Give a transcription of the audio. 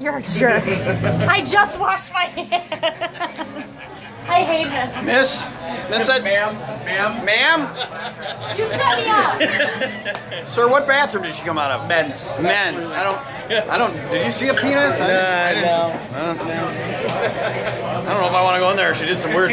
You're a jerk. I just washed my hands. I hate him. Miss, miss it, Ma'am, ma'am. ma'am, You set me up. sir, what bathroom did she come out of? Men's. Men's. I don't, I don't. Did you see a penis? I, I didn't- no. I don't know if I want to go in there. She did some weird